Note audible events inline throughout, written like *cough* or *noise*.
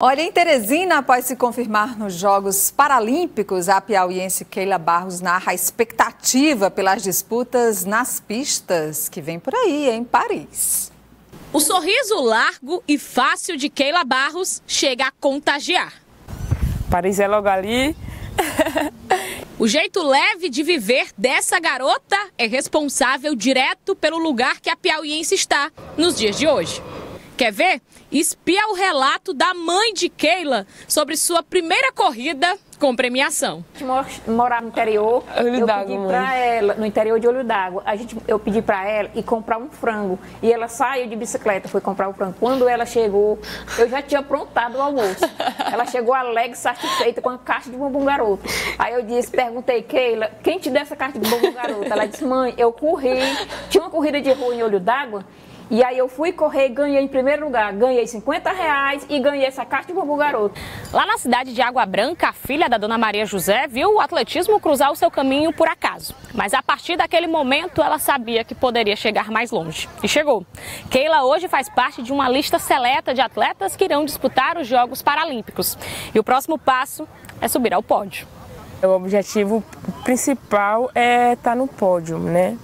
Olha, em Teresina, após se confirmar nos Jogos Paralímpicos, a piauiense Keila Barros narra a expectativa pelas disputas nas pistas que vem por aí, em Paris. O sorriso largo e fácil de Keila Barros chega a contagiar. Paris é logo ali. o jeito leve de viver dessa garota é responsável direto pelo lugar que a piauiense está nos dias de hoje. Quer ver? Espia o relato da mãe de Keila sobre sua primeira corrida com premiação. Morar no interior, Olho eu pedi para ela, no interior de Olho d'Água, a gente, eu pedi para ela ir comprar um frango. E ela saiu de bicicleta, foi comprar o frango. Quando ela chegou, eu já tinha aprontado o almoço. *laughs* Ela chegou alegre, satisfeita, com a caixa de bombom garoto. Aí eu disse, perguntei, Keila, quem te deu essa caixa de bombom garoto? Ela disse, mãe, eu corri, tinha uma corrida de rua em Olho d'Água, e aí eu fui correr e ganhei em primeiro lugar. Ganhei 50 reais e ganhei essa caixa de bambu garoto. Lá na cidade de Água Branca, a filha da dona Maria José viu o atletismo cruzar o seu caminho por acaso. Mas a partir daquele momento ela sabia que poderia chegar mais longe. E chegou. Keila hoje faz parte de uma lista seleta de atletas que irão disputar os Jogos Paralímpicos. E o próximo passo é subir ao pódio. O objetivo principal é estar no pódio, né?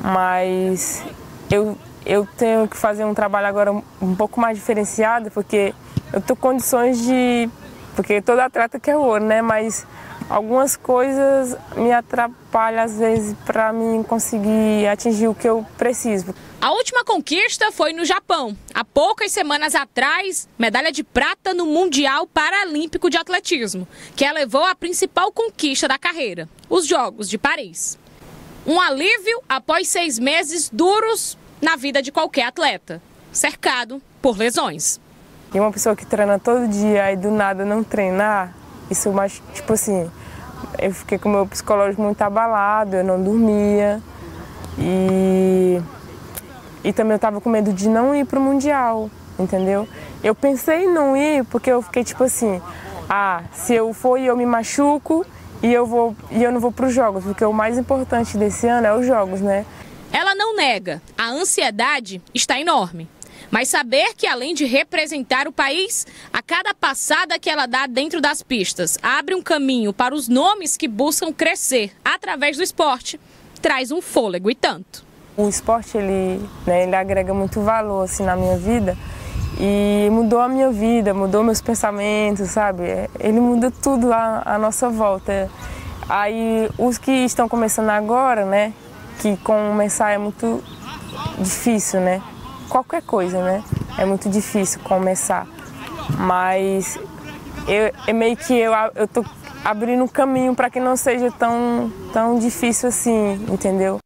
Mas eu eu tenho que fazer um trabalho agora um pouco mais diferenciado, porque eu estou condições de. Porque todo atleta quer ouro, né? Mas algumas coisas me atrapalham às vezes para mim conseguir atingir o que eu preciso. A última conquista foi no Japão. Há poucas semanas atrás, medalha de prata no Mundial Paralímpico de Atletismo, que a levou à principal conquista da carreira, os Jogos de Paris. Um alívio após seis meses duros na vida de qualquer atleta, cercado por lesões. E uma pessoa que treina todo dia e do nada não treinar, isso mais, tipo assim, eu fiquei com o meu psicológico muito abalado, eu não dormia. E, e também eu estava com medo de não ir para o Mundial, entendeu? Eu pensei em não ir porque eu fiquei tipo assim, ah, se eu for e eu me machuco e eu, vou, e eu não vou para os Jogos, porque o mais importante desse ano é os Jogos, né? Ela não nega, a ansiedade está enorme. Mas saber que além de representar o país, a cada passada que ela dá dentro das pistas abre um caminho para os nomes que buscam crescer através do esporte, traz um fôlego e tanto. O esporte ele, né, ele agrega muito valor assim na minha vida e mudou a minha vida, mudou meus pensamentos, sabe? Ele muda tudo à, à nossa volta. Aí os que estão começando agora, né, que começar é muito difícil, né? Qualquer coisa, né? É muito difícil começar. Mas eu, é meio que eu, eu tô abrindo um caminho para que não seja tão, tão difícil assim, entendeu?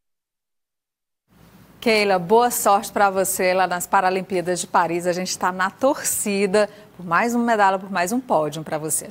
Keila, boa sorte para você lá nas Paralimpíadas de Paris. A gente está na torcida por mais uma medalha, por mais um pódio para você.